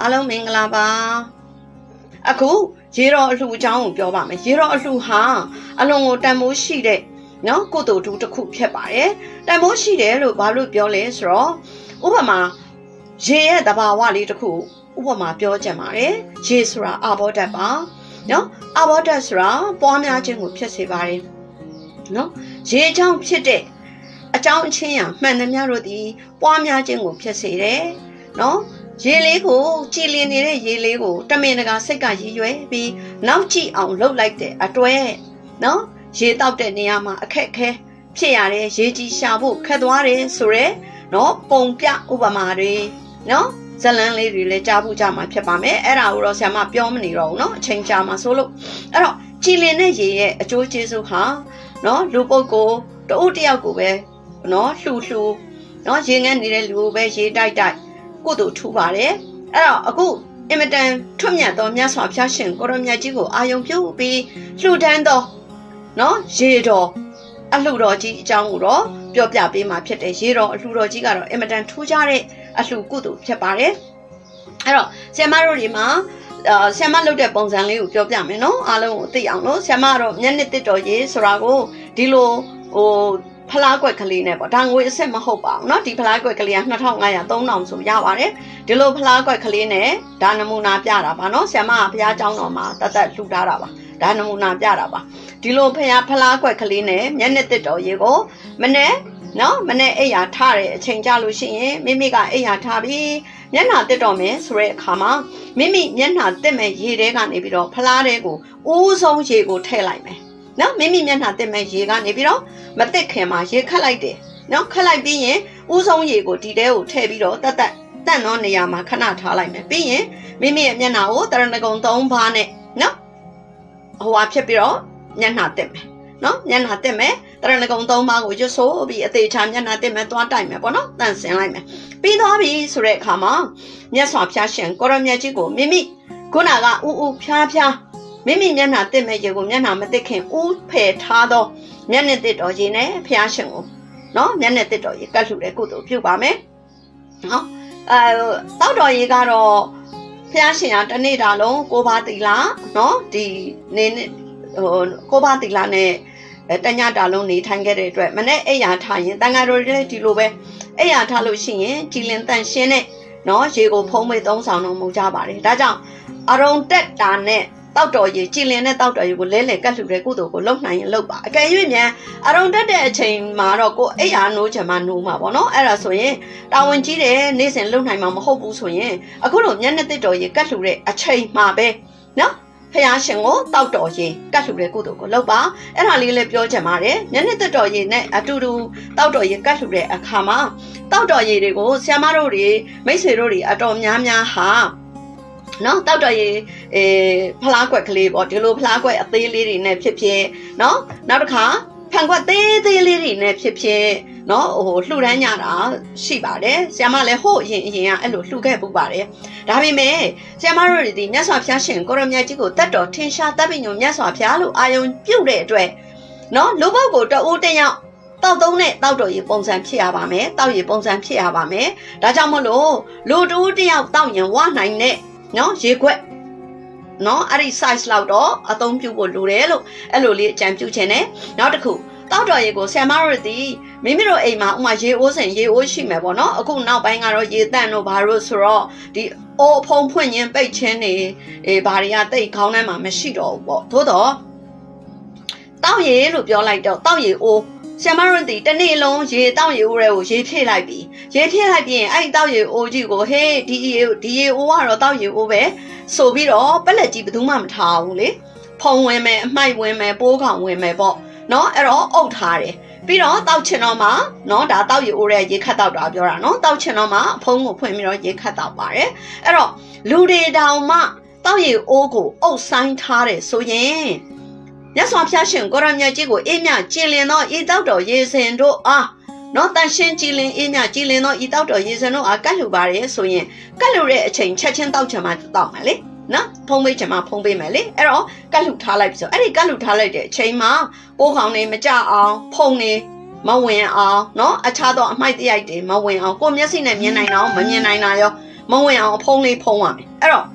အားလုံးမင်္ဂလာပါအခုရေတော်အလှအကြောင်းကိုပြောပါမယ်ရေတော်အလှဟာအလွန်ကိုတန်မိုးရှိတဲ့နော်ကိုတူတူတစ်ခုဖြစ်ပါတယ်တန်မိုးရှိတယ်လို့ဘာလို့ပြောလဲဆိုတော့ဥပမာရေရဲ့တဘာဝလေးတစ်ခုဥပမာပြောချင်ပါတယ်ရေဆိုတာအာဘောဓာတ်ပါနော်အာဘောဓာတ်ဆိုတာပွားများခြင်းကိုဖြစ်စေပါတယ်နော်ရေကြောင့်ဖြစ်တဲ့အကြောင်းအချင်းရာမှန်သမျှတို့သည်ပွားများခြင်းကိုဖြစ်စေတယ်နော် ရေလေးကိုကြည်လင်နေတဲ့ရေလေးကိုတမင်တကာစိတ်ကရည်ရွယ်ပြီးနောက်ကြည့်အောင်လှုပ်လိုက်တဲ့အတွဲနော်ရေတောက်တဲ့နေရာမှာအခက်ခဲဖြစ်ရတယ်ရေကြီးရှာဖို့ခက်သွားတယ်ဆိုရဲနော်ပုံပြဥပမာတွေနော်ဇလန်းလေးတွေလည်းကြားဖို့ကြမှာဖြစ်ပါမယ်အဲ့ဒါကိုတော့ဆရာမပြောမနေတော့ဘူးเนาะအချိန်ကြာမှာဆိုလို့အဲ့တော့ကြည်လင်တဲ့ရေရဲ့အကျိုးကျေးဇူးဟာเนาะလူပုဂ္ဂိုလ်တဦးတယောက်ကိုပဲเนาะလှူလှူเนาะရေငတ်နေတဲ့လူကိုပဲရေတိုက်တိုက် ကုသိုလ်ထူပါတယ်အဲ့တော့အခုအင်မတန်ထွတ်မြတ်သောမြတ်စွာဘုရားရှင်ကိုရမြတ်ကြီးကိုအာယုံပြုပြီးလှူဒန်းသောနော်ရေတော်အလှူတော်ကြီးအကြောင်းကိုတော့ပြောပြပေးမှာဖြစ်တယ်ရေတော်အလှူတော်ကြီးကတော့အင်မတန်ထူးခြားတဲ့အလှူကုသိုလ်ဖြစ်ပါတယ်အဲ့တော့ဆရာမတို့ဒီမှာအာဆ iam မလုပ်တဲ့ပုံစံလေးကိုပြောပြမယ်နော်အားလုံးကိုသိအောင်လို့ဆ iam မတော့မျက်နှစ်တစ်တော်ရေးဆိုတာကိုဒီလိုဟို ဖလားကွက်ကလေးနဲ့ပေါ့ဒါငွေအစ်စ်မဟုတ်ပါဘူးเนาะဒီဖလားကွက်ကလေးက2500 3000ဆိုရပါတယ်ဒီလိုဖလားကွက်ကလေးနဲ့ဒါနမူနာပြတာပါเนาะဆ iam ကဘုရားကျောင်းတော်မှာတသက်လှူထားတာပါဒါနမူနာပြတာပါဒီလိုဖရားဖလားကွက်ကလေးနဲ့မျက်နှစ်တစ်တော်ရေးကိုမနေ့နော်မနေ့အိယာထားတဲ့အချိန်ကြလို့ရှိရင်မိမိကအိယာထားပြီးမျက်နှာတက်တော်မယ်ဆိုတဲ့အခါမှာမိမိမျက်နှာတက်မဲ့ရေထဲကနေပြီးတော့ဖလားတဲ့ကိုဦးဆုံးရေကိုထည့်လိုက်မယ် နော်မိမိမျက်နှာတက်မဲ့ရေကနေပြီးတော့မတက်ခင်မှာရေခတ်လိုက်တယ်နော်ခတ်လိုက်ပြီးရင်ဦးဆုံးရေကိုဒီတဲကိုထည့်ပြီးတော့တတ်တတ်တန့်သောနေရာမှာခဏထားလိုက်မယ်ပြီးရင်မိမိရဲ့မျက်နှာကိုတရဏဂုံ၃ပါးနဲ့နော်ဟိုဟာဖြစ်ပြီးတော့မျက်နှာတက်မယ်နော်မျက်နှာတက်မယ်တရဏဂုံ၃ပါးကိုရွတ်ဆိုပြီးအသေးချာမျက်နှာတက်မယ်သွားတိုက်မယ်ပေါ့နော်တန့်စင်လိုက်မယ်ပြီးသွားပြီဆိုတဲ့အခါမှာမြတ်စွာဘုရားရှင်ကိုရမြတ်ကြီးကိုမိမိခုနကဥဥဖျားဖျား မိမိမျက်နှာတစ်မဲ့ရေကိုမျက်နှာမတစ်ခင်ဥဖယ်ထားသောမျက်နှာတစ်တော်ရေနဲ့ဖျားရှင်ကိုနော်မျက်နှာတစ်တော်ရေကတ်လှူတဲ့ကုသိုလ်ပြုပါမယ်နော်အဲတောက်တော်ရေကတော့ဖျားရှင်ကတနေ့တာလုံးကိုဘာတီလာနော်ဒီနေနဲ့ဟိုကိုဘာတီလာနဲ့တညတာလုံးနေထိုင်ခဲ့တဲ့အတွက်မနေ့အိယာထားရင်တန်ဃာတော်တွေလည်းဒီလိုပဲအိယာထားလို့ရှိရင်ကြည်လင်တန်ရှင်းတဲ့နော်ရေကိုဖုံးမိတ်သုံးဆောင်တော်မူကြပါတယ်ဒါကြောင့်အရုံတက်တာနဲ့ တောက်တော်ရေကြည်လင်တဲ့တောက်တော်ရေကိုလဲလဲကတ်လှူတဲ့ကုသိုလ်ကိုလုပ်နိုင်ရင်လုပ်ပါအကယ်၍မြန်အရုံတက်တဲ့အချိန်မှာတော့ကိုအိယာနိုးချင်မှနိုးမှာပေါ့နော်အဲ့ဒါဆိုရင်တာဝန်ကြီးတယ်နေ့စဉ်လုပ်နိုင်မှာမဟုတ်ဘူးဆိုရင်အခုလိုမျက်နှာတစ်တော်ရေကတ်လှူတဲ့အချိန်မှာပဲနော်ဖះရှင်ကိုတောက်တော်ရေကတ်လှူတဲ့ကုသိုလ်ကိုလုပ်ပါအဲ့ဒါလေးလည်းပြောချင်ပါတယ်မျက်နှာတစ်တော်ရေနဲ့အတူတူတောက်တော်ရေကတ်လှူတဲ့အခါမှာတောက်တော်ရေတွေကိုဆ iam တို့တွေမိတ်ဆွေတို့တွေအတော်များများဟာ နော်တောက်တော်ရေအဲဖလားကွက်ကလေးပေါ့ဒီလိုဖလားကွက်အသေးလေးတွေနဲ့ဖြစ်ဖြစ်နော်နောက်တစ်ခါဖန်ခွက်သေးသေးလေးတွေနဲ့ဖြစ်ဖြစ်နော်ဟိုလှူဒန်းကြတာရှိပါတယ်ဆ iam လည်းဟို့အရင်အရင်ကအဲ့လိုလှူခဲ့ပူပါတယ်ဒါပေမဲ့ဆ iam တို့တွေဒီမြတ်စွာဘုရားရှင်ကိုရမြတ်ကြီးကိုတတ်တော်ထင်ရှားတပ်ပညုံမြတ်စွာဘုရားလို့အာယုံပြုတ်တဲ့အတွက်နော်လူပုဂ္ဂိုလ်တဦးတယောက်တောက်သုံးနဲ့တောက်တော်ရေပုံစံဖြစ်ရပါမယ်တောက်ရေပုံစံဖြစ်ရပါမယ်ဒါကြောင့်မလို့လူတူတယောက်တောက်ရင်ဝနိုင်တဲ့ နော်ရေခွက်နော်အဲ့ဒီ size လောက်တော့အသုံးပြုဖို့လိုတယ်လို့အဲ့လိုလေးအကြံပြုခြင်းနဲ့နောက်တစ်ခုတောက်တော်ရေကိုဆ iam တို့ဒီမိမိတို့အိမ်မှာဥမာရေအိုးစင်ရေအိုးရှိမယ်ပေါ့နော်အခုနောက်ပိုင်းကတော့ရေတန့်တို့ဘာလို့ဆိုတော့ဒီအိုးဖုံဖွင့်ရင်ပိတ်ခြင်းနေအေးဘာတွေကတိတ်ခေါင်းထဲမှာမရှိတော့ဘူးပေါ့သို့တော့တောက်ရေလို့ပြောလိုက်တော့တောက်ရေအိုး ဆ iam တို့ဒီတနေ့လုံးရေတောက်ရေအိုးတွေကိုရေဖြည့်လိုက်ပြီးရေဖြည့်လိုက်ပြီးရင်အဲ့ဒီတောက်ရေအိုးကြီးကိုဟေးဒီရေဒီရေအိုးကတော့တောက်ရေအိုးပဲဆိုပြီးတော့ပက်လက်ကြီးဘယ်သူမှမထားဘူးလေဖုံဝင်မယ်အမိုက်ဝင်မယ်ပိုးကောင်ဝင်မယ်ပေါ့နော်အဲ့တော့အုပ်ထားတယ်ပြီးတော့တောက်ချင်တော့မှနော်ဒါတောက်ရေအိုးတဲ့ရေခတ်တောက်တာပြောတာနော်တောက်ချင်တော့မှအဖုံးကိုဖွင့်ပြီးတော့ရေခတ်တောက်ပါတယ်အဲ့တော့လူတွေတောင်မှတောက်ရေအိုးကိုအုပ်ဆိုင်ထားတယ်ဆိုရင် မြတ်စွာဘုရားရှင်ကိုရမြတ်ကြီးကိုအေးမြကြည်လင်သောဤတောက်တော်ရေစင်တို့အားနော်တန်ရှင်းကြည်လင်အေးမြကြည်လင်သောဤတောက်တော်ရေစင်တို့အားကတ်လှူပါရဲဆိုရင်ကတ်လှူတဲ့အချိန်ချက်ချင်းတောက်ချင်မှတောက်မှာလေနော်ဖုံးပေးချင်မှဖုံးပေးမယ်လေအဲ့တော့ကတ်လှူထားလိုက်ပြီဆိုအဲ့ဒီကတ်လှူထားလိုက်တဲ့အချိန်မှာပိုးခေါင်နေမကြအောင်ဖုံနေမဝင်အောင်နော်အခြားသောအမိုက်တရိုက်တွေမဝင်အောင်ကိုမျက်စိနဲ့မြင်နိုင်အောင်မမြင်နိုင်တာရောမဝင်အောင်ဖုံးလေးဖုံးရမယ်အဲ့တော့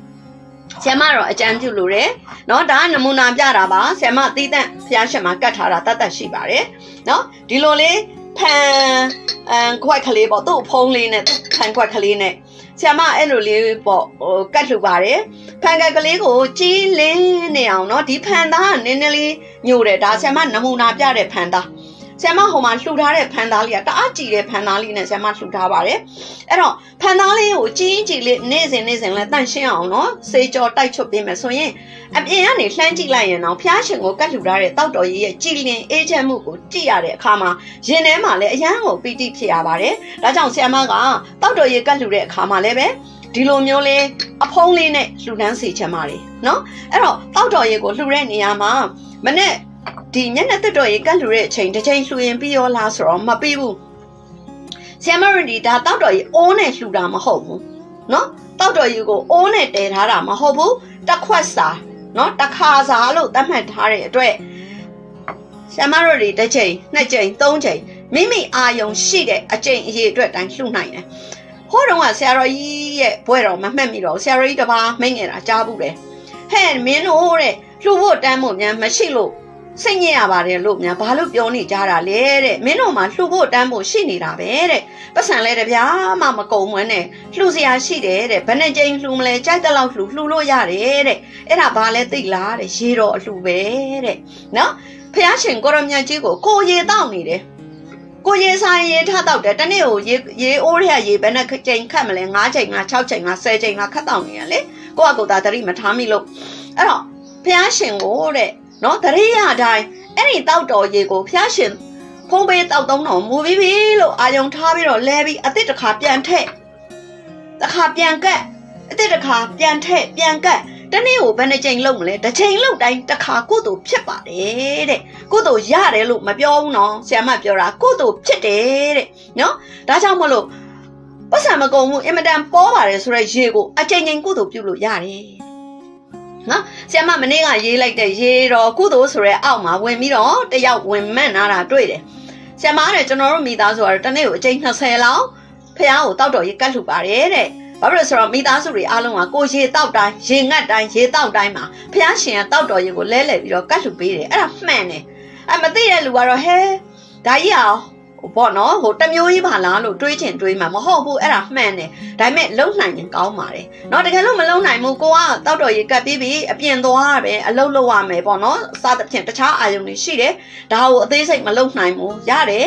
ဆရာမတော့အကြံပြုလို့ရတယ်နော်ဒါကနမူနာပြတာပါဆရာမသီးသန့်ဖျားရှင်မှာကတ်ထားတာတတ်တတ်ရှိပါတယ်နော်ဒီလိုလေးဖန်အမ်ခွက်ကလေးပေါ့သူ့ဖုံးလေးနဲ့ဖန်ခွက်ကလေးနဲ့ဆရာမအဲ့လိုလေးပေါ့ဟိုကတ်လှူပါတယ်ဖန်ကက်ကလေးကိုကြီးလင်းနေအောင်နော်ဒီဖန်သားကနည်းနည်းလေးညို့တယ်ဒါဆရာမနမူနာပြတဲ့ဖန်သား ဆရာမဟိုမှာလှူထားတဲ့ဖန်သားလေးကတအားကြည်တဲ့ဖန်သားလေးနဲ့ဆရာမလှူထားပါတယ်အဲ့တော့ဖန်သားလေးကိုကြီးကြည်လေးနေ့စဉ်နေ့စဉ်လဲတန့်ရှင်းအောင်နော်စေကြောတိုက်ချွတ်ပေးမယ်ဆိုရင်အပြင်ကနေလှမ်းကြည့်လိုက်ရင်တော့ဖျားရှင်ကိုကတ်လှူထားတဲ့တောက်တော်ကြီးရဲ့ကြည်လင်အေးချမ်းမှုကိုကြည့်ရတဲ့အခါမှာရင်ထဲမှာလည်းအယမ်းကိုပီတိဖြစ်ရပါတယ်ဒါကြောင့်ဆရာမကတောက်တော်ကြီးကတ်လှူတဲ့အခါမှာလည်းပဲဒီလိုမျိုးလေးအဖုံးလေးနဲ့လှူဒန်းစေချင်ပါတယ်နော်အဲ့တော့တောက်တော်ရေကိုလှူတဲ့နေရာမှာမနဲ့ ဒီညနေတက်တော်ရေကတ်လှူတဲ့အချိန်တစ်ချိန်လှူရင်ပြီးရောလားဆိုတော့မပြီးဘူးဆီယမရဒီဒါတောက်တော်ရေအိုးနဲ့လှူတာမဟုတ်ဘူးနော်တောက်တော်ရေကိုအိုးနဲ့တည်ထားတာမဟုတ်ဘူးတစ်ခွက်စာနော်တစ်ခါစာလို့သတ်မှတ်ထားတဲ့အတွက်ဆီယမရဒီတစ်ချိန်နှစ်ချိန်သုံးချိန်မိမိအာယုံရှိတဲ့အချိန်အရေးအတွက်တိုင်းလှူနိုင်တယ်ဟိုတုန်းကဆရာတော်ကြီးရဲ့ဘွဲတော်မမှတ်မိတော့ဆရာတော်ကြီးတပါးမိတ်ငယ်တာကြားဘူးတယ်ဟဲ့မင်းတို့တဲ့လှူဖို့တန်းဖို့များမရှိလို့ စိတ်ညစ်ရပါတယ်လို့များဘာလို့ပြောနေကြတာလဲတဲ့မင်းတို့မှလှူဖို့တန်းဖို့ရှိနေတာပဲတဲ့ပတ်စံလဲတဗျာမှမကုံမွန်းနဲ့လှူစရာရှိတယ်တဲ့ဘယ်နဲ့ကြိမ်လှူမလဲကြိုက်တဲ့လောက်လှူလှူလို့ရတယ်တဲ့အဲ့ဒါဘာလဲသိလားတဲ့ရေတော်အလှူပဲတဲ့နော်ဖះရှင်ကိုရမြတ်ကြီးကိုကိုရေတောက်နေတယ်ကိုရေဆိုင်ရေထတောက်တယ်တနေ့ကိုရေရေအိုးရရေဘယ်နဲ့ကြိမ်ခတ်မလဲ9ချိန်လား6ချိန်လား10ချိန်လားခတ်တောက်နေရလေကိုကကိုသာတတိမထားမိလို့အဲ့တော့ဖះရှင်ကိုတဲ့ နော်တရိယာတိုင်းအဲ့ဒီတောက်တော်ရေကိုဖះရှင်ဖုံးပေးတောက်သုံးတော်မူပြီးပြီလို့အာယုံထားပြီးတော့လဲပြီးအစ်စ်တစ်ခါပြန်ထည့်တစ်ခါပြန်ကက်အစ်စ်တစ်ခါပြန်ထည့်ပြန်ကက်တနေ့ကိုဘယ်နှကြိမ်လုံးမလဲတစ်ချိန်လုံးတိုင်းတစ်ခါကိုယ့်တူဖြစ်ပါတယ်တဲ့ကိုယ့်တူရတယ်လို့မပြောဘူးနော်ဆရာမပြောတာကိုယ့်တူဖြစ်တယ်တဲ့နော်ဒါကြောင့်မလို့ပတ်စံမကုံမှုအင်မတန်ပေါ်ပါတယ်ဆိုတော့ရေကိုအချိန်ချင်းကိုယ့်တူပြုတ်လို့ရတယ် နော်ဆရာမမနေ့ကရေးလိုက်တဲ့ရေတော်ကုသိုလ်ဆိုရဲအောက်မှာဝင်ပြီးတော့တယောက်ဝင်မှန်လာတာတွေ့တယ်ဆရာမကကျွန်တော်တို့မိသားစုကတော့တနေ့ကိုအချိန်20လောက်ဖះကိုတောက်တော်ရေကတ်လှူပါတယ်တဲ့ဘာဖြစ်လို့ဆိုတော့မိသားစုတွေအားလုံးကကိုရေတောက်တိုင်းရေငတ်တိုင်းရေတောက်တိုင်းမှာဖះရှင်ကတောက်တော်ရေကိုလဲလှယ်ပြီးတော့ကတ်လှူပေးတယ်အဲ့ဒါမှန်တယ်အဲ့မသိတဲ့လူကတော့ဟဲဒါကြီးအောင် ပေါ့နော်ဟိုတမျိုးကြီးပါလားလို့တွေးချင်တွေးမှာမဟုတ်ဘူးအဲ့ဒါမှန်တယ်ဒါပေမဲ့လုံနိုင်ရင်ကောင်းပါတယ်เนาะတကယ်လို့မလုံနိုင်ဘူးကိုကတောက်တော်ရေကတ်ပြီးပြီအပြင်သွားပဲအလုတ်လောက်ရမယ်ပေါ့နော်စသဖြင့်တခြားအာယုံတွေရှိတယ်ဒါကိုအသေးစိတ်မလုံနိုင်ဘူးရတယ်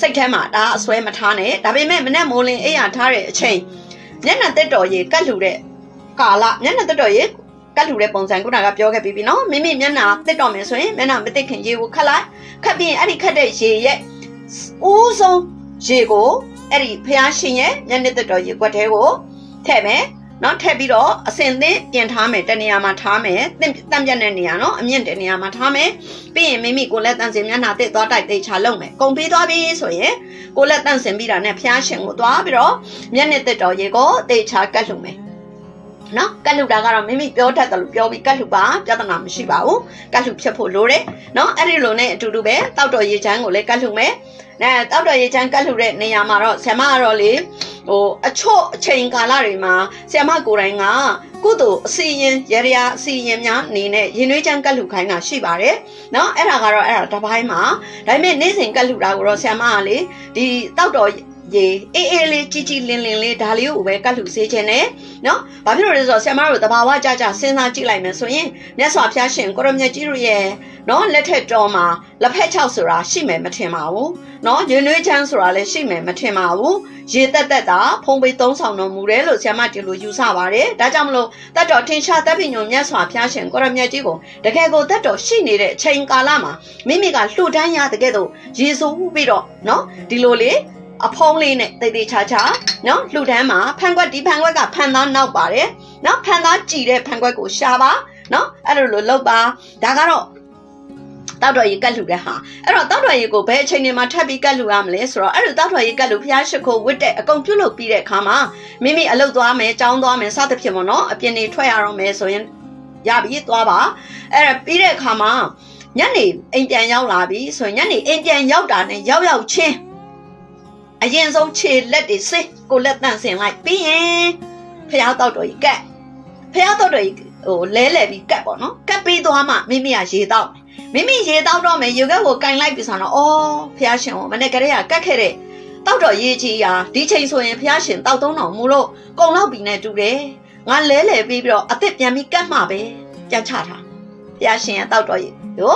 စိတ်ထဲမှာဒါအစွဲမထားနဲ့ဒါပေမဲ့မနဲ့မိုးလင်းအိယာထားတဲ့အချိန်မျက်နှာတက်တော်ရေကတ်လှူတဲ့ကာလမျက်နှာတက်တော်ရေကတ်လူတဲ့ပုံစံခုနကပြောခဲ့ပြီးပြီနော်မိမိမျက်နှာတက်တော်မယ်ဆိုရင်မျက်နှာမတက်ခင်ရေကိုခတ်လိုက်ခတ်ပြီးအဲ့ဒီခတ်တဲ့ရေရဲ့ ဦးဆုံးရေကိုအဲ့ဒီဖျားရှင်ရဲ့မျက်နှာတက်တော်ရေကွက်သေးကိုထည့်မယ်နော်ထည့်ပြီးတော့အစင်သင်းပြင်ထားမယ်တနေရာမှာထားမယ်တန့်တန့်ပြတ်တဲ့နေရာနော်အမြင့်တဲ့နေရာမှာထားမယ်ပြီးရင်မိမိကိုလက်တန့်စင်မျက်နှာတက်သွားတိုက်သိချလုပ်မယ်ကုန်ပြီးသွားပြီဆိုရင်ကိုလက်တန့်စင်ပြီးတာနဲ့ဖျားရှင်ကိုသွားပြီးတော့မျက်နှာတက်တော်ရေကိုတေချာကတ်လုပ်မယ်နော်ကတ်လူတာကတော့မိမိပြောတတ်တယ်လို့ပြောပြီးကတ်လူပါပြဿနာမရှိပါဘူးကတ်လူဖြတ်ဖို့လိုတယ်နော်အဲ့ဒီလိုနဲ့အတူတူပဲတောက်တော်ရေချမ်းကိုလည်းကတ်လူမယ် အဲတောက်တော်ရေချမ်းကတ်လူတဲ့နေရာမှာတော့ဆ iam ကတော့လေဟိုအချော့အချိန်ကာလတွေမှာဆ iam ကိုယ်တိုင်ကကုသိုလ်အစီရင်ရရအစီရင်များအနေနဲ့ရင်နှွေးချမ်းကတ်လူခိုင်းတာရှိပါတယ်နော်အဲ့ဒါကတော့အဲ့ဒါတစ်ပိုင်းမှာဒါပေမဲ့နေ့စဉ်ကတ်လူတာကိုတော့ဆ iam ကလေဒီတောက်တော် ရေအေးအေးလေးជីជីလင်းလင်းလေးဒါလေးကိုပဲကတ်လူစေးခြင်းနဲ့နော်ဘာဖြစ်လို့လဲဆိုတော့ဆ iam တို့တဘာဝကြကြစဉ်းစားကြည့်လိုက်မယ်ဆိုရင်မြတ်စွာဘုရားရှင်ကိုရမြတ်ကြီးတို့ရဲ့နော်လက်ထက်တော်မှာလက်ဖက်6ဆိုတာရှိမယ်မထင်ပါဘူးနော်ရင်နှွေးချမ်းဆိုတာလည်းရှိမယ်မထင်ပါဘူးရေတက်တက်တာဖုံးပေးသုံးဆောင်တော်မူတယ်လို့ဆ iam ဒီလိုယူဆပါတယ်ဒါကြောင့်မလို့တတ်တော်ထင်ရှားတပ်ပညုံမြတ်စွာဘုရားရှင်ကိုရမြတ်ကြီးကိုတကယ်ကိုတတ်တော်ရှိနေတဲ့အချိန်ကာလမှာမိမိကလှူဒန်းရတဲ့ကဲ့သို့ရေဆိုးပြီးတော့နော်ဒီလိုလေ အဖုံးလေးနဲ့တိတ်တိတ်ချာချာနော်လှူဒန်းမှာဖန်ခွက်ဒီဖန်ခွက်ကဖန်သားနောက်ပါတယ်နော်ဖန်သားကြည်တဲ့ဖန်ခွက်ကိုရှာပါနော်အဲ့လိုလိုလုပ်ပါဒါကတော့တောက်တော်ရေကတ်လူတဲ့ဟာအဲ့တော့တောက်တော်ရေကိုဘယ်အချိန်တွေမှာထပ်ပြီးကတ်လူရမလဲဆိုတော့အဲ့လိုတောက်တော်ရေကတ်လူဖျားရှိခိုးဝတ်တဲ့အကုန်ပြုတ်လုပ်ပြီးတဲ့အခါမှာမိမိအလုပ်သွားမယ်ကြောင်းသွားမယ်စသဖြင့်ပေါ့နော်အပြင်နေထွက်ရတော့မယ်ဆိုရင်ရပြီသွားပါအဲ့ဒါပြီးတဲ့အခါမှာညနေအိမ်ပြန်ရောက်လာပြီဆိုရင်ညနေအိမ်ပြန်ရောက်တာနဲ့ရောက်ရောက်ချင်း အရင်ဆုံးခြေလက်တွေစစ်ကိုလက်တန့်စင်လိုက်ပြီးရင်ဖះတောက်တော်ကြီးကတ်ဖះတောက်တော်ကြီးဟိုလဲလဲပြီးကတ်ပေါ့နော်ကတ်ပြီးသွားမှမိမိကရေတောက်မိမိရေတောက်တော့မယ်ရေကက်ကိုကင်လိုက်ပြီဆိုတော့အော်ဖះရှင်ကိုမနေ့ကလေးကကတ်ခဲ့တဲ့တောက်တော်ရေကြီးရာဒီချိန်ဆိုရင်ဖះရှင်တောက်သုံးတော်မူလို့ကုံလောက်ပြီနဲ့တူတယ်ငါလဲလဲပြီးပြီးတော့အစ်စ်ပြန်ပြီးကတ်မှပဲပြန်ချထားဖះရှင်ကတောက်တော်ရေဟို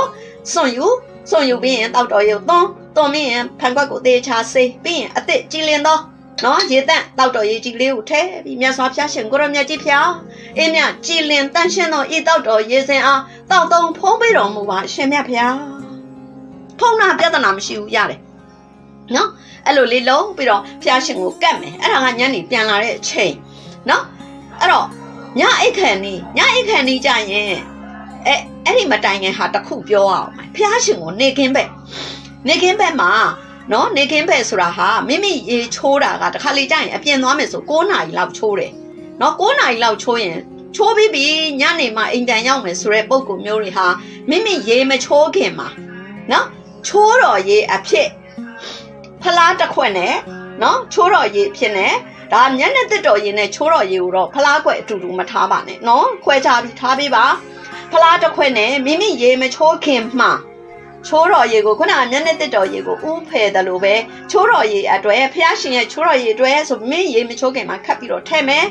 စွန်ယူစွန်ယူပြီးရင်တောက်တော်ရေသွန်း သွန်းပြီးရင်ဖန်ခွက်ကိုတေချာဆေးပြီးရင်အစ်စ်ကြည်လင်တော့နော်ရေတန့်တောက်တော်ရေကြီးလေးကိုထဲပြီးမြတ်စွာဘုရားရှင်ကိုရမြတ်ကြီးဖျားအင်းမြကြည်လင်တန့်ရှင်းသောဤတောက်တော်ရေစင်အားတောက်တုံဖုံးပေးတော်မူပါရှင်မြတ်ဖျားဖုံးတာပြဿနာမရှိဘူးရတယ်နော်အဲ့လိုလေးလုံးပြီးတော့ဖျားရှင်ကိုကတ်မယ်အဲ့ဒါကညနေပြန်လာတဲ့အချိန်နော်အဲ့တော့ညအိတ်ခန်နီညအိတ်ခန်နီကြရင်အဲအဲ့ဒီမတိုင်ခင်ဟာတခုပြောအောင်ဖျားရှင်ကိုနေကင်းပဲ နေကင်းဘက်မှာနော်နေကင်းဘက်ဆိုတာဟာမိမိရေချိုးတာကတခါလေကြာရင်အပြင်သွားမယ်ဆို9နာရီလောက်ချိုးတယ်နော်9နာရီလောက်ချိုးရင်ချိုးပြီးပြီညနေမှအိမ်တန်ရောက်မယ်ဆိုတဲ့ပုံကူမျိုးတွေဟာမိမိရေမချိုးခင်မှာနော်ချိုးတော်ရေအဖြစ်ဖလားတစ်ခွက်နဲ့နော်ချိုးတော်ရေအဖြစ်နဲ့ဒါမျက်နှာတစ်တော်ရေနဲ့ချိုးတော်ရေကိုတော့ဖလားခွက်အတူတူမထားပါနဲ့နော်ခွဲခြားပြီးထားပေးပါဖလားတစ်ခွက်နဲ့မိမိရေမချိုးခင်မှာ ချိုးတော်ရေကိုခုနကမျက်နှာတစ်တော်ရေကိုဥဖယ်တယ်လို့ပဲချိုးတော်ရေအတွက်ဖះရှင်ရဲ့ချိုးတော်ရေအတွက်ဆိုမင်းရေမချိုးခင်မှာခတ်ပြီးတော့ထည့်မယ်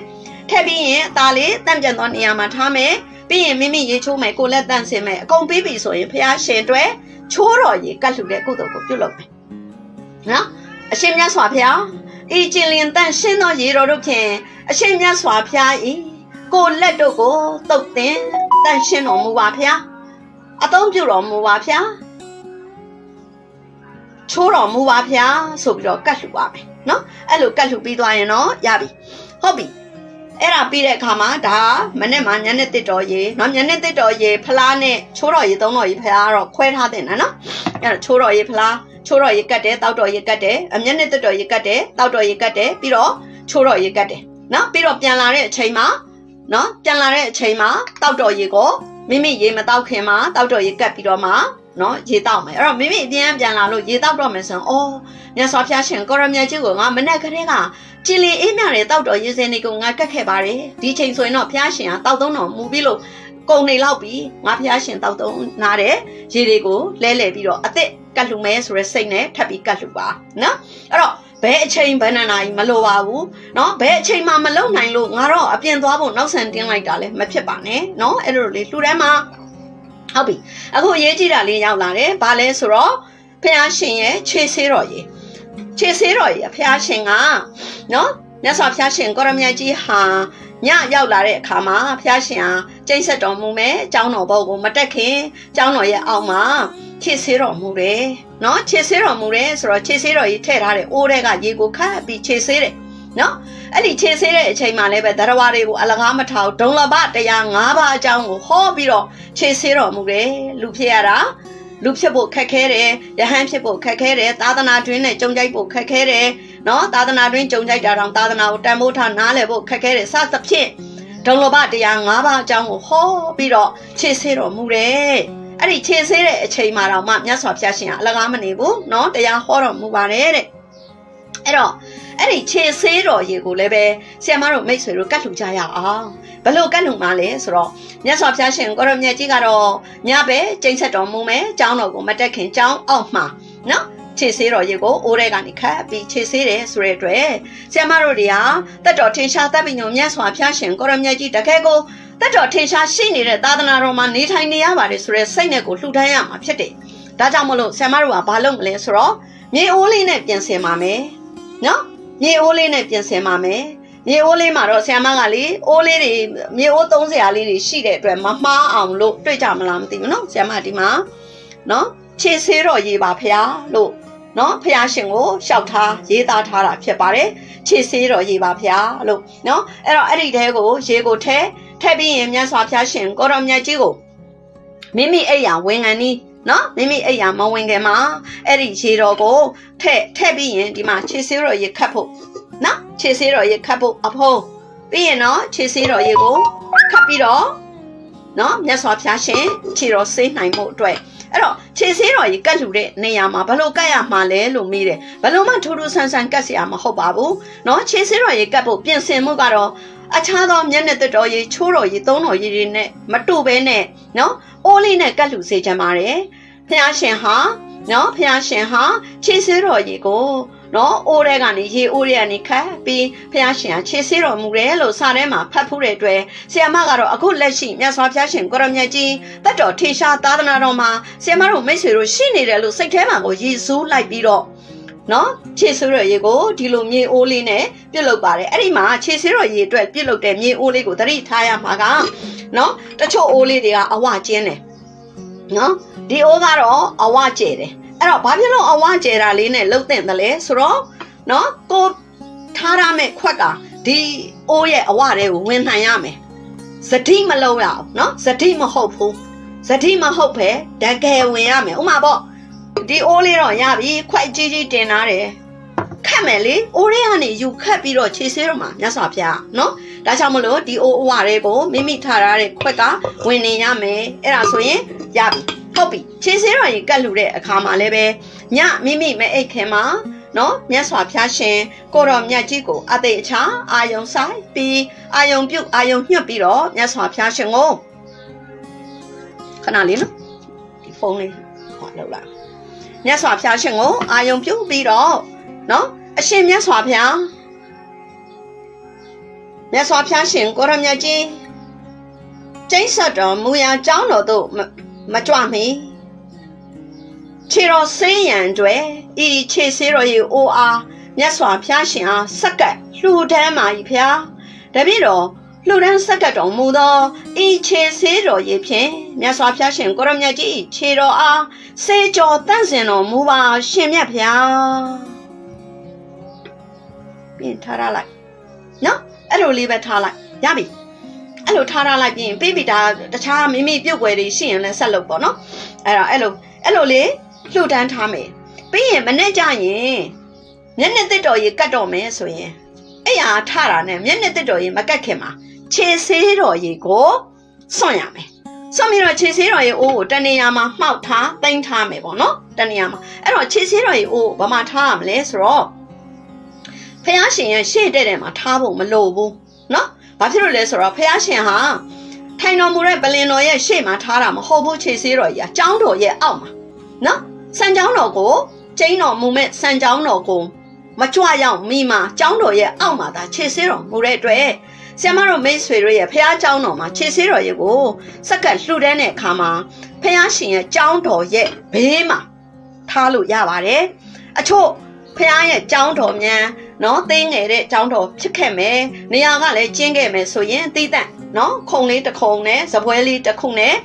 ထည့်ပြီးရင်အသားလေးတန့်ပြန်သောနေရာမှာထားမယ်ပြီးရင်မိမိရေချိုးမယ်ကိုလက်တန့်စင်မယ်အကုန်ပြီးပြီဆိုရင်ဖះရှင်အတွက်ချိုးတော်ရေကတ်လှူတဲ့ကုသိုလ်ကိုပြုလုပ်မယ်နော်အရှင်မြတ်စွာဘုရားဤကျင်လင်တန့်ရှင်းသောရေတော်တို့ဖြင့်အရှင်မြတ်စွာဘုရားဤကိုလက်တို့ကိုတုတ်တင်တန့်ရှင်းတော်မူပါဖျားအသုံးပြုတော်မူပါဖျား ချိုးတော်မူပါဖျားဆိုပြီးတော့ကတ်လှူပါမယ်နော်အဲ့လိုကတ်လှူပြီးသွားရင်တော့ရပြီဟုတ်ပြီအဲ့ဒါပြီးတဲ့အခါမှာဒါမနေ့မှညနေတစ်တော်ရေနော်ညနေတစ်တော်ရေဖလားနဲ့ချိုးတော်ရေသုံးတော်ရေဖလားတော့ခွဲထားတဲ့နော်အဲ့တော့ချိုးတော်ရေဖလားချိုးတော်ရေကတ်တယ်တောက်တော်ရေကတ်တယ်အမျက်နဲ့တစ်တော်ရေကတ်တယ်တောက်တော်ရေကတ်တယ်ပြီးတော့ချိုးတော်ရေကတ်တယ်နော်ပြီးတော့ပြန်လာတဲ့အချိန်မှာနော်ပြန်လာတဲ့အချိန်မှာတောက်တော်ရေကိုမိမိရေမတောက်ခင်မှာတောက်တော်ရေကတ်ပြီးတော့မှ နော်ရေတောက်မယ်အဲ့တော့မိမိအပြန်ပြန်လာလို့ရေတောက်တော့မယ်ဆိုရင်အော်မြတ်စွာဘုရားရှင်ကိုရမြတ်ကြီးကိုငါမနဲ့ခရဲကကြည်လင်အေးမြတဲ့တောက်တော်ရေစင်းတွေကိုငါကတ်ခဲ့ပါတယ်ဒီချိန်ဆိုရင်တော့ဘုရားရှင်ကတောက်သုံးတော်မူပြီးလို့ကုံနေလောက်ပြီးငါဘုရားရှင်တောက်သုံးနာတဲ့ရေတွေကိုလဲလှယ်ပြီးတော့အစ်စ်ကတ်လှူမဲဆိုရဲစိတ်နဲ့ထပ်ပြီးကတ်လှူပါနော်အဲ့တော့ဘယ်အချိန်ဘယ်နှနာရီမလိုပါဘူးเนาะဘယ်အချိန်မှမလုံနိုင်လို့ငါတော့အပြင်သွားဖို့နောက်ဆန်တင်းလိုက်တာလည်းမဖြစ်ပါနဲ့เนาะအဲ့လိုလေလှူထဲမှာ ဟုတ်ပြီအခုအရေးကြီးတာလေးရောက်လာတယ်ဘာလဲဆိုတော့ဖះရှင်ရဲ့ခြေဆေးတော်ကြီးခြေဆေးတော်ကြီးဖះရှင်ကနော်မြတ်စွာဘုရားရှင်ကောရမြတ်ကြီးဟာညရောက်လာတဲ့အခါမှာဘုရားရှင်ဟာကျင့်ဆက်တော်မူမယ်အကြောင်းတော်ဘုတ်ကိုမတက်ခင်အကြောင်းတော်ရဲ့အောက်မှာခြေဆေးတော်မူတယ်။နော်ခြေဆေးတော်မူတယ်ဆိုတော့ခြေဆေးတော်ကြီးထည့်ထားတဲ့အိုးထဲကရေကိုခတ်ပြီးခြေဆေးတယ်။နော် အဲ့ဒီခြေဆေးတဲ့အချိန်မှာလည်းပဲဒရဝါတွေကိုအလကားမထောက်ဒုံလဘတရား၅ပါးအကြောင်းကိုဟောပြီးတော့ခြေဆေးတော်မူတယ်။လူဖြစ်ရတာလူဖြစ်ဖို့ခက်ခဲတယ်ရဟန်းဖြစ်ဖို့ခက်ခဲတယ်သာသနာတွင်နဲ့ကြုံကြိုက်ဖို့ခက်ခဲတယ်နော်သာသနာတွင်ကြုံကြိုက်တာတော့သာသနာကိုတန်ဖိုးထားနားလည်ဖို့ခက်ခဲတယ်စသဖြင့်ဒုံလဘတရား၅ပါးအကြောင်းကိုဟောပြီးတော့ခြေဆေးတော်မူတယ်အဲ့ဒီခြေဆေးတဲ့အချိန်မှာတော့မှမြတ်စွာဘုရားရှင်ကအလကားမနေဘူးနော်တရားဟောတော်မူပါတယ်တဲ့အဲ့တော့ အဲ့ဒီခြေဆေးတော်ရေကိုလည်းပဲဆရာမတို့မိတ်ဆွေတို့ကတ်လှူကြရအောင်ဘလို့ကတ်လုံမှာလဲဆိုတော့မြတ်စွာဘုရားရှင်ကိုရမြတ်ကြီးကတော့ညပဲကျိန်ဆက်တော်မူမယ်ကျောင်းတော်ကိုမတက်ခင်ကျောင်းအောက်မှာနော်ခြေဆေးတော်ရေကိုအိုးထဲကနေခတ်ပြီးခြေဆေးတယ်ဆိုတဲ့အတွက်ဆရာမတို့တွေကတက်တော်ထင်ရှားတပ်ပညုံမြတ်စွာဘုရားရှင်ကိုရမြတ်ကြီးတကယ်ကိုတက်တော်ထင်ရှားရှိနေတဲ့သာသနာတော်မှာနေထိုင်နေရပါတယ်ဆိုတဲ့စိတ်နဲ့ကိုလှူဒန်းရမှာဖြစ်တယ်။ဒါကြောင့်မလို့ဆရာမတို့ကဘာလုပ်မလဲဆိုတော့မြေအိုးလေးနဲ့ပြင်ဆင်ပါမယ်။နော် မြေအိုးလေးနဲ့ပြင်ဆင်ပါမယ်။မြေအိုးလေးမှာတော့ဆ iam ကလေအိုးလေးတွေမြေအိုး30လေးတွေရှိတဲ့အတွက်မမှားအောင်လို့တွေ့ကြမလားမသိဘူးနော်ဆ iam ဒီမှာနော်ခြေဆေးတော့ရေးပါဖះလို့နော်ဖះရှင်ကိုရှောက်ထားရေးသားထားတာဖြစ်ပါတယ်ခြေဆေးတော့ရေးပါဖះလို့နော်အဲ့တော့အဲ့ဒီတဲကိုရေကိုထဲထည့်ပြီးရင်မြတ်စွာဘုရားရှင်ကိုတော်မြတ်ကြီးကိုမိမိအိယာဝင်ငံနီး နော်မိမိအိယာမဝင်ခင်မှာအဲ့ဒီရေတော်ကိုထည့်ထည့်ပြီးရင်ဒီမှာခြေဆေးတော်ရေခတ်ဖို့နော်ခြေဆေးတော်ရေခတ်ဖို့အဖုံးပြီးရင်နော်ခြေဆေးတော်ရေကိုခတ်ပြီးတော့နော်မြတ်စွာဘုရားရှင်ခြေတော်ဆေးနိုင်ဖို့အတွက်အဲ့တော့ခြေဆေးတော်ကြီးကတ်လှူတဲ့နေရာမှာဘလို့ကတ်ရမှာလဲလို့မေးတယ်ဘလို့မှထူးထူးဆန်းဆန်းကတ်เสียမှာမဟုတ်ပါဘူးเนาะခြေဆေးတော်ကြီးကတ်ဖို့ပြင်ဆင်မှုကတော့ အခြားသောမျက်နှာသက်တော်ရည်ချိုးတော်ရည်သုံးတော်ရည်တွေနဲ့မတူဘဲနဲ့နော်အိုးလေးနဲ့ကတ်လူစေချင်ပါတယ်ဖះရှင်ဟာနော်ဖះရှင်ဟာခြေဆေးတော်ရည်ကိုနော်အိုးတဲ့ကနေရေအိုးတဲ့ကနေခတ်ပြီးဖះရှင်ဟာခြေဆေးတော်မူတယ်လို့စာထဲမှာဖတ်ဖူးတဲ့အတွက်ဆီယမကတော့အခုလက်ရှိမြတ်စွာဘုရားရှင်ကိုရမြတ်ကြီးတတ်တော်ထေရှားသာသနာတော်မှာဆီယမတို့မိတ်ဆွေတို့ရှိနေတယ်လို့စိတ်ထဲမှာကိုရည်စူးလိုက်ပြီးတော့ နော်ခြေဆွေးရရေကိုဒီလိုမြေအိုးလေးနဲ့ပြုတ်လုပ်ပါတယ်အဲ့ဒီမှာခြေဆွေးရရေအတွက်ပြုတ်လုပ်တဲ့မြေအိုးလေးကိုသတိထားရမှာကနော်တချို့အိုးလေးတွေကအဝကျင်းတယ်နော်ဒီအိုးကတော့အဝကျဲတယ်အဲ့တော့ဘာဖြစ်လို့အဝကျဲတာလေးနဲ့လှုပ်တဲ့တယ်လဲဆိုတော့နော်ကိုထားရမယ့်ခွက်ကဒီအိုးရဲ့အဝတွေကိုဝင်နိုင်ရမယ်စတိမလုံးရအောင်နော်စတိမဟုတ်ဘူးစတိမဟုတ်ပဲတကယ်ဝင်ရမယ်ဥမာပေါ့ ဒီအိုးလေးတော့ရပြီခွက်ကြီးကြီးတင်ထားတယ်ခတ်မယ်လေအိုးလေးကနေယူခတ်ပြီးတော့ခြေဆေးတော့မှာမြတ်စွာဘုရားနော်ဒါကြောင့်မလို့ဒီအိုးအဝတွေကိုမိမိထားရတဲ့ခွက်ကဝင်နေရမယ်အဲ့ဒါဆိုရင်ရပြီဟုတ်ပြီခြေဆေးတော်ရင်ကတ်လူတဲ့အခါမှာလည်းပဲညမိမိမအိတ်ခင်မှာနော်မြတ်စွာဘုရားရှင်ကိုတော်မြတ်ကြီးကိုအသိအချာအာယုံဆိုင်ပြီးအာယုံပြုတ်အာယုံညှက်ပြီးတော့မြတ်စွာဘုရားရှင်ကိုခဏလေးနော်ဒီဖုန်းလေးဟောလောက်လာ မြတ်စွာဘုရားရှင်ကိုအာယုံပြုပြီးတော့နော်အရှင်မြတ်စွာဘုရားမြတ်စွာဘုရားရှင်ကိုရမြတ်ကြီးကျိန်းဆက်တော်မူရာကျောင်းတော်သို့မကြွမီခြေတော်ဆင်းရန်တွေဤခြေဆေးတော်၏အိုအားမြတ်စွာဘုရားရှင်အားစက္ကပ်လှူဒန်းပါ၏ဖျားတပည့်တော် လှူဒန်းစက္ကပ်တော်မူသောဤခြေဆေးတော်ရေဖြင့်မြတ်စွာဘုရားရှင်ကိုရမြတ်ကြီးခြေတော်အားစေကျော်တန့်စင်တော်မူပါရှင်မြတ်ဖျားပြင်ထားရလိုက်နော်အဲ့လိုလေးပဲထားလိုက်ရပြီအဲ့လိုထားထားလိုက်ပြင်ပြီးပြီဒါတခြားမိမိပြုတ်ွယ်တွေရှိရင်လည်းဆက်လုပ်ပေါ့နော်အဲ့တော့အဲ့လိုအဲ့လိုလေးလှူဒန်းထားမယ်ပြီးရင်မနေ့ကျရင်မျက်နှာတစ်တော်ကြီးကတ်တော်မယ်ဆိုရင်အဲ့ဟာထတာနဲ့မျက်နှာတစ်တော်ကြီးမကတ်ခင်မှာ ခြေဆေးတော်ကြီးကိုစွန့်ရမယ်စွန့်ပြီးတော့ခြေဆေးတော်ကြီးအိုးကိုတနေရာမှာမှောက်ထားတိမ့်ထားမယ်ပေါ့နော်တနေရာမှာအဲ့တော့ခြေဆေးတော်ကြီးအိုးဘာမှထားရမလဲဆိုတော့ဖះရှင်ရဲ့ရှေ့တဲ့တဲ့မှာထားဖို့မလိုဘူးနော်ဘာဖြစ်လို့လဲဆိုတော့ဖះရှင်ဟာထိုင်တော်မူတဲ့ပလင်တော်ရဲ့ရှေ့မှာထားတာမဟုတ်ဘူးခြေဆေးတော်ကြီးကကျောင်းတော်ရဲ့အောက်မှာနော်စံကျောင်းတော်ကိုကျင်းတော်မူမဲ့စံကျောင်းတော်ကိုမကြွရောက်မိမှာကျောင်းတော်ရဲ့အောက်မှာသာခြေဆေးတော်မူတဲ့အတွက် ဆရာမတို့မိတ်ဆွေတို့ရဲ့ဖះကျောင်းတော်မှာခြေဆေးတော်ရဲ့ကိုစက်ကလှူဒန်းတဲ့အခါမှာဖះရှင်ရဲ့ကျောင်းတော်ရဲ့ဘေးမှာထားလို့ရပါတယ်အချို့ဖះရဲ့ကျောင်းတော်မြန်နော်သိငယ်တဲ့ကျောင်းတော်ဖြစ်ခဲ့မယ်နေရာကလည်းကျင်းခဲ့မယ်ဆိုရင်သိတဲ့နော်ခုံလေးတစ်ခုံနဲ့ဇပွဲလေးတစ်ခုနဲ့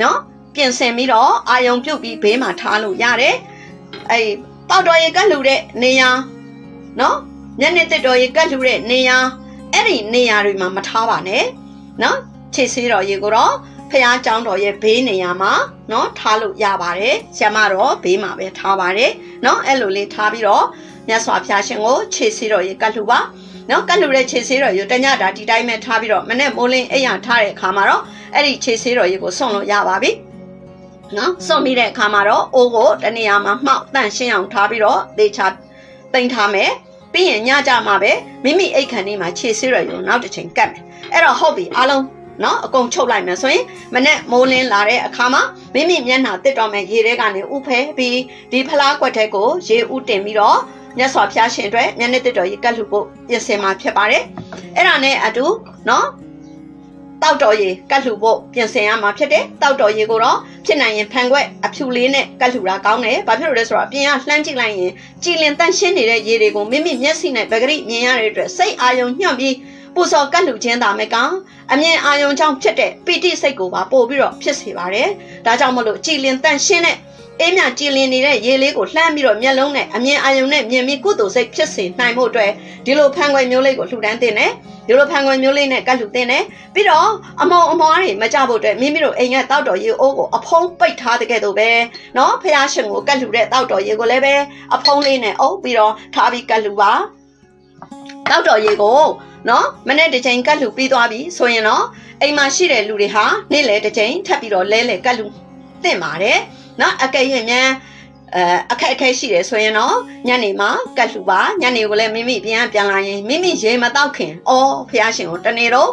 နော်ပြင်ဆင်ပြီးတော့အာယုံပြုတ်ပြီးဘေးမှာထားလို့ရတယ်အဲတောက်တော်ရေကတ်လှူတဲ့နေရာနော်ညနေတက်တော်ရေကတ်လှူတဲ့နေရာ အဲ့ဒီနေရာတွေမှာမထားပါနဲ့နော်ခြေဆေးတော်ရေကိုတော့ဖះเจ้าတော်ရဲ့ဘေးနေရာမှာเนาะထားလို့ရပါတယ်ဆရာမတော့ဘေးမှာပဲထားပါတယ်เนาะအဲ့လိုလေးထားပြီးတော့မြတ်စွာဘုရားရှင်ကိုခြေဆေးတော်ရေကတ်လှူပါနော်ကတ်လူတဲ့ခြေဆေးတော်ရေတညတာဒီတိုင်းပဲထားပြီးတော့မနေ့မိုးလင်းအိမ်ရထားတဲ့အခါမှာတော့အဲ့ဒီခြေဆေးတော်ရေကိုဆွန့်လို့ရပါပြီနော်စွန့်ပြီးတဲ့အခါမှာတော့အိုးကိုတနေရာမှာမှောက်တန့်ရှင်းအောင်ထားပြီးတော့သေချာတိမ်ထားမယ် ပြီးရင်ညကြမှာပဲမိမိအိတ်ခန်လေးမှာခြေဆေးရရုံနောက်တစ်ချိန်ကတ်မယ်အဲ့တော့ဟုတ်ပြီအားလုံးနော်အကုန်ချုပ်လိုက်မယ်ဆိုရင်မနဲ့မိုးလင်းလာတဲ့အခါမှာမိမိမျက်နှာတစ်တော်မဲ့ရေထဲကနေဥဖဲပြီးဒီဖလားကွက်ထဲကိုရေဥတင်ပြီးတော့မြတ်စွာဘုရားရှင်အတွက်မျက်နှာတစ်တော်ရေကတ်လှူဖို့ပြင်ဆင်มาဖြစ်ပါတယ်အဲ့ဒါနဲ့အတူနော် တောက်တော်ရေကတ်လှူဖို့ပြင်ဆင်ရမှာဖြစ်တယ်တောက်တော်ရေကိုတော့ဖြစ်နိုင်ရင်ဖန်ခွက်အဖြူလေးနဲ့ကတ်လှူတာကောင်းတယ်ဘာဖြစ်လို့လဲဆိုတော့အပြင်ကလှမ်းကြည့်လိုက်ရင်ကြည်လင်တန့်ရှင်းနေတဲ့ရေတွေကိုမိမိမျက်စိနဲ့ဗကရိမြင်ရတဲ့အတွက်စိတ်အာယုံညှော့ပြီးပူစော်ကတ်လှူခြင်းသာမဲ့ကောင်အမြင်အာယုံကြောင့်ဖြစ်တဲ့ပီတိစိတ်ကိုပါပို့ပြီးတော့ဖြစ်စေပါတယ်ဒါကြောင့်မလို့ကြည်လင်တန့်ရှင်းတဲ့ အေးမြကြည်လင်နေတဲ့ရေလေးကိုလှမ်းပြီးတော့မျက်လုံးနဲ့အမြင်အာရုံနဲ့မြင်ပြီးကုသိုလ်စိတ်ဖြစ်စေနိုင်ဖို့အတွက်ဒီလိုဖန်ခွေမျိုးလေးကိုလှူဒန်းတင်တယ်ဒီလိုဖန်ခွေမျိုးလေးနဲ့ကတ်လှူတင်တယ်ပြီးတော့အမောင်အမောင်တွေမကြဖို့အတွက်မိမိတို့အိမ်ကတောက်တော်ရေအိုးကိုအဖုံးပိတ်ထားတဲ့ကဲ့သို့ပဲเนาะဖះရှင်ကိုကတ်လှူတဲ့တောက်တော်ရေကိုလည်းပဲအဖုံးလေးနဲ့အုပ်ပြီးတော့ထားပြီးကတ်လှူပါတောက်တော်ရေကိုနော်မနေ့တစ်ချိန်ကတ်လှူပြီးသွားပြီဆိုရင်တော့အိမ်မှာရှိတဲ့လူတွေဟာနေ့လေတစ်ချိန်ထပ်ပြီးတော့လဲလဲကတ်လှူသင့်ပါတယ် နော်အကယ်၍မြန်အဲအခက်အခဲရှိတယ်ဆိုရင်တော့ညနေမှာကတ်လှူပါညနေကိုလည်းမိမိပြန်ပြန်လာရင်မိမိရေမတောက်ခင်အော်ဖះရှင်ကိုတနေ့တော့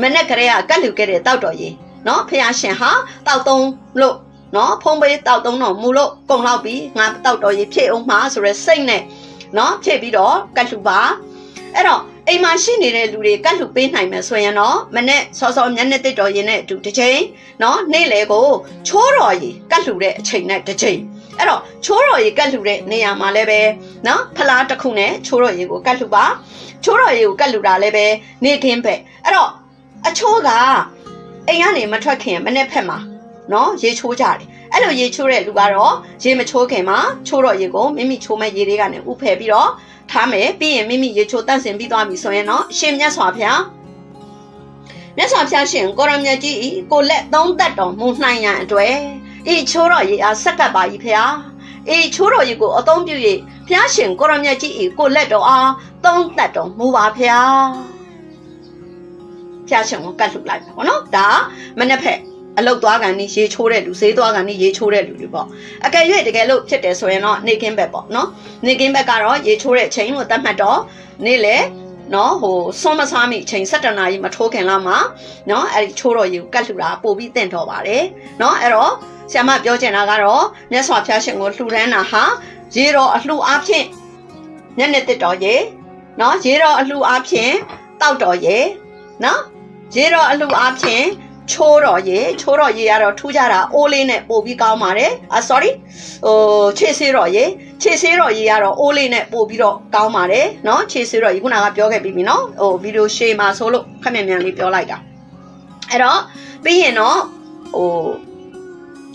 မနေ့ကလေးကကတ်လှူခဲ့တဲ့တောက်တော်ကြီးနော်ဖះရှင်ဟာတောက်သုံးလို့နော်ဖုံးပေးတောက်သုံးတော့မူလို့ကုံလောက်ပြီးငါတောက်တော်ကြီးဖြစ်အောင်မှာဆိုရဲစိတ်နဲ့နော်ဖြစ်ပြီးတော့ကတ်လှူပါအဲ့တော့ အိမ်မှာရှိနေတဲ့လူတွေကတ်လှူပေးနိုင်မယ်ဆိုရင်တော့မနေ့စောစောမျက်နှာတစ်တော်ရင်နဲ့အတူတစ်ချိန်နော်နေ့လေကိုချိုးတော်ကြီးကတ်လှူတဲ့အချိန်နဲ့တစ်ချိန်အဲ့တော့ချိုးတော်ရီကတ်လှူတဲ့နေရာမှာလည်းပဲနော်ဖလားတစ်ခုနဲ့ချိုးတော်ရီကိုကတ်လှူပါချိုးတော်ရီကိုကတ်လှူတာလည်းပဲနေခင်းပဲအဲ့တော့အချိုးကအိမ်ကနေမထွက်ခင်မနေ့ဖက်မှာနော်ရေချိုးကြတယ် အဲ့လိုရေချိုးတဲ့လူကတော့ရေမချိုးခင်မှာချိုးတော်ရေကိုမိမိချိုးမဲ့ရေတွေကနေဥဖယ်ပြီးတော့ထားမယ်ပြီးရင်မိမိရေချိုးတန့်စင်ပြီးသွားပြီဆိုရင်တော့ရှင်မြတ်စွာဘုရားမြတ်စွာဘုရားရှင်ကိုရမြတ်ကြီးကိုလက်သုံးသက်တော်မူနိုင်ရန်အတွက်အေးချိုးတော်ရေအားဆက်ကပ်ပါ၏ဖះအေးချိုးတော်ရေကိုအသုံးပြု၍ဖះရှင်ကိုရမြတ်ကြီးဤကိုလက်တော်အားသုံးသက်တော်မူပါဖះဖះရှင်ကိုကတ်လှုပ်လိုက်ပါဘောနော်ဒါမနေ့ဖက် အလုတ်သွားကန်นี่ရေချိုးတဲ့လူဈေးသွားကန်นี่ရေချိုးတဲ့လူတွေပေါ့အကယ်၍တကယ်လို့ဖြစ်တယ်ဆိုရင်တော့နေကင်းဘက်ပေါ့နော်နေကင်းဘက်ကတော့ရေချိုးတဲ့ချိန်ကိုသတ်မှတ်တော့နေ့လေနော်ဟိုစွန်းမစားမိချိန်7နာရီမထိုးခင်လောက်မှာနော်အဲ့ဒီချိုးတော်ရေကိုကတ်လှူတာပို့ပြီးတင့်တော်ပါတယ်နော်အဲ့တော့ဆ iam ပြောချင်တာကတော့မြတ်စွာဘုရားရှင်ကိုလှူဒန်းတာဟာရေတော်အလှအဖြစ်ညနေတစ်တော်ရေနော်ရေတော်အလှအဖြစ်တောက်တော်ရေနော်ရေတော်အလှအဖြစ် ချိုးတော်ရေချိုးတော်ရေကတော့ထူးကြတာအိုးလေးနဲ့ပို့ပြီးကောင်းပါတယ်အာ sorry ဟိုခြေဆေးတော်ရေခြေဆေးတော်ရေကတော့အိုးလေးနဲ့ပို့ပြီးတော့ကောင်းပါတယ်เนาะခြေဆေးတော်ရေခုနကပြောခဲ့ပြီးပြီเนาะဟိုဗီဒီယိုရှေ့မှာဆိုလို့ခက်မြန်မြန်လေးပြောလိုက်တာအဲ့တော့ပြီးရင်တော့ဟို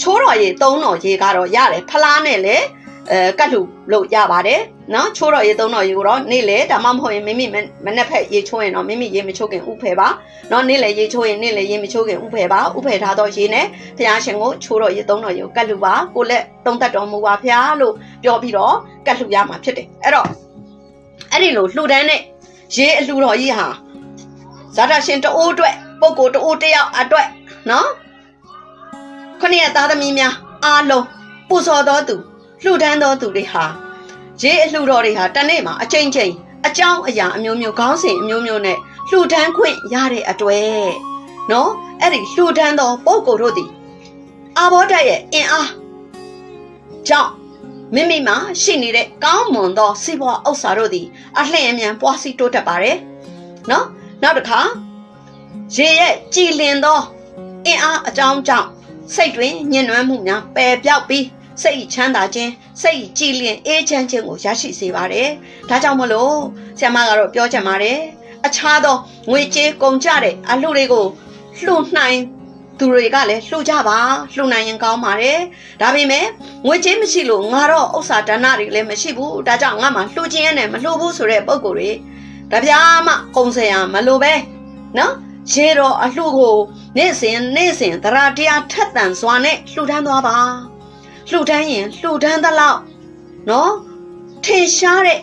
ချိုးတော်ရေသုံးတော်ရေကတော့ရတယ်ဖလားနဲ့လည်း အဲကတ်လူလို့ရပါတယ်နော်ချိုးတော်ရေသုံးတော်ရေကိုတော့နေ့လေဒါမှမဟုတ်ရင်မိမိမနေ့ဖက်ရေချိုးရင်တော့မိမိရေမချိုးခင်ဥဖယ်ပါနော်နေ့လေရေချိုးရင်နေ့လေရေမချိုးခင်ဥဖယ်ပါဥဖယ်ထားတော့ရေနဲ့ဘုရားရှင်ကိုချိုးတော်ရေသုံးတော်ရေကိုကတ်လူပါကိုလက်သုံးသက်တော်မူပါဖျားလို့ပြောပြီးတော့ကတ်လူရမှာဖြစ်တယ်အဲ့တော့အဲ့ဒီလိုလှူဒန်းတဲ့ရေအလှူတော်ကြီးဟာဇာတာရှင်တအိုးအတွက်ပုဂ္ဂိုလ်တအိုးတယောက်အတွက်နော်ခဏရသားသမီးများအားလုံးပူဇော်တော်သူ လှူဒန်းတော်သူတွေဟာရေအလှူတော်တွေဟာတနေ့မှာအချိန်ချင်းအကြောင်းအရာအမျိုးမျိုးခေါင်းစဉ်အမျိုးမျိုးနဲ့လှူဒန်းခွင့်ရတဲ့အတွေ့နော်အဲ့ဒီလှူဒန်းသောပုဂ္ဂိုလ်တို့သည်အာဘောဓာတ်ရဲ့အင်အားကြောင့်မိမိမှာရှိနေတဲ့ကောင်းမွန်သောစီးပွားဥစ္စာတို့သည်အလှည့်အမြန်ပွားစီတိုးတက်ပါတယ်နော်နောက်တစ်ခါရေရဲ့ကြည်လင်သောအင်အားအကြောင်းကြောင့်စိတ်တွင်ညှဉ်းနှွမ်းမှုများပယ်ပြောက်ပြီး စိတ်ချမ်းသာခြင်းစိတ်ကြည်လင်အေးချမ်းခြင်းကိုရရှိစေပါတယ်။ဒါကြောင့်မလို့ဆ iam ကတော့ပြောချင်ပါတယ်။အခြားသောငွေကြေးကုန်ကြတဲ့အလှတွေကိုလှူနိုင်သူတွေကလည်းလှူကြပါလှူနိုင်ရင်ကောင်းပါတယ်။ဒါပေမဲ့ငွေကြေးမရှိလို့ငါတော့ဥစ္စာဒါနတွေလည်းမရှိဘူး။ဒါကြောင့်ငါမှလှူခြင်းနဲ့မလှူဘူးဆိုတဲ့ပုံကိုယ်တွေတပြားမှကုန်စရာမလိုပဲနော်ရေတော်အလှကိုနေ့စဉ်နေ့စဉ်သရတရားထက်သန်စွာနဲ့လှူဒန်းသွားပါ လှူဒန်းရင်လှူဒန်းသလောက်နော်ထင်ရှားတဲ့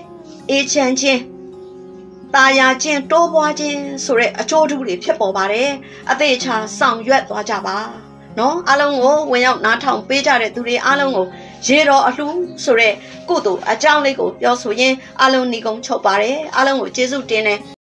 အေးချမ်းခြင်းตาယာခြင်းတိုးပွားခြင်းဆိုတဲ့အကျိုးတူတွေဖြစ်ပေါ်ပါတယ်အသေးချာဆောင်ရွက်သွားကြပါနော်အားလုံးကိုဝင်ရောက်နားထောင်ပေးကြတဲ့သူတွေအားလုံးကိုရေတော်အလှဆိုတဲ့ကုသိုလ်အကြောင်းလေးကိုပြောဆိုရင်းအားလုံးညီကုန်းချုပ်ပါတယ်အားလုံးကိုကျေးဇူးတင်တယ်